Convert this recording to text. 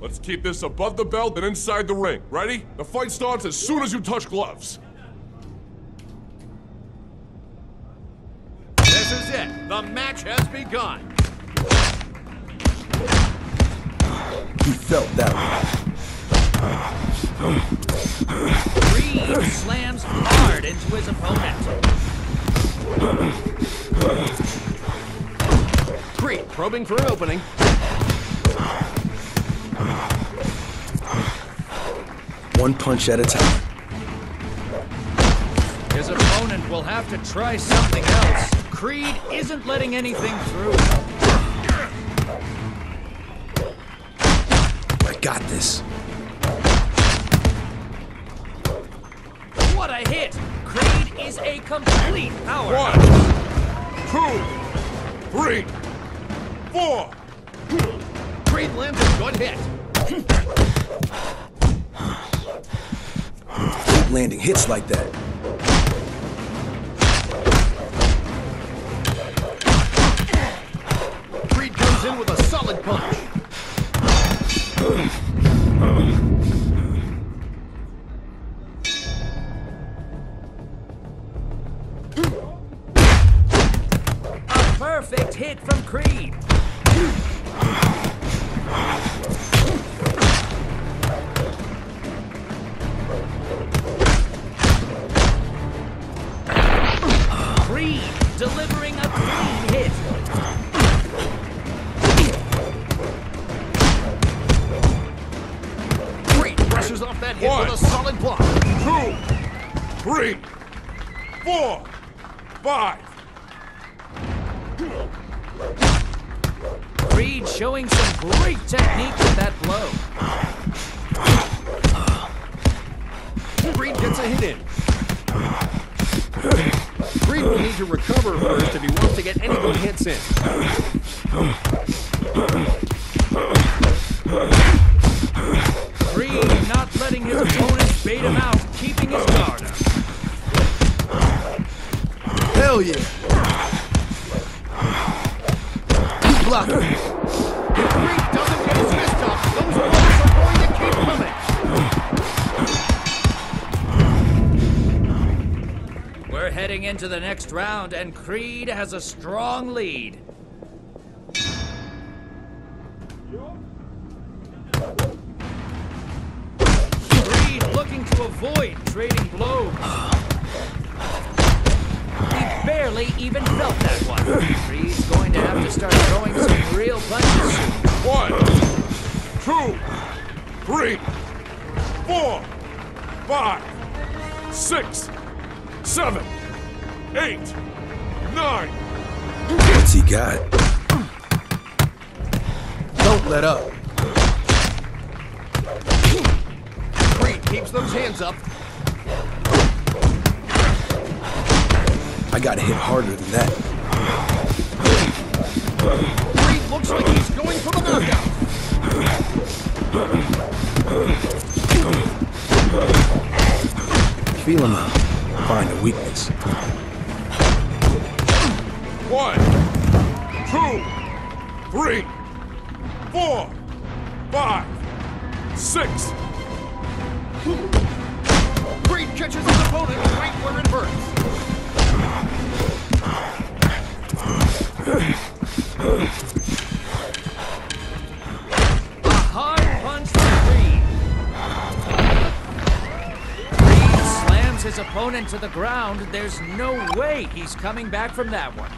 Let's keep this above the belt and inside the ring. Ready? The fight starts as soon as you touch gloves. This is it. The match has begun. He felt that one. Creed slams hard into his opponent. Creed probing for an opening. One punch at a time. His opponent will have to try something else. Creed isn't letting anything through. I got this. What a hit! Creed is a complete power. One, two, three, four. Creed lands a good hit. Keep landing hits like that. Creed comes in with a solid punch. A perfect hit from Creed. Delivering a clean hit. Creed brushes off that hit One. with a solid block. two, three, four, five. Creed showing some great technique with that blow. Creed gets a hit in. Creed will need to recover first if he wants to get any good hits in. Creed not letting his opponents bait him out, keeping his guard up. Hell yeah. Keep blocking. If Creed doesn't get his heading into the next round, and Creed has a strong lead. Creed looking to avoid trading blows. He barely even felt that one. Creed's going to have to start throwing some real punches soon. One, two, three, four, five, six, seven, eight, nine. What's he got? Don't let up. Creed keeps those hands up. I gotta hit harder than that. Creed looks like he's going for the knockout. Feel him out. Find a weakness. One, two, three, four, five, six. Creed catches his opponent right where it hurts. A hard punch from Creed. Creed slams his opponent to the ground. There's no way he's coming back from that one.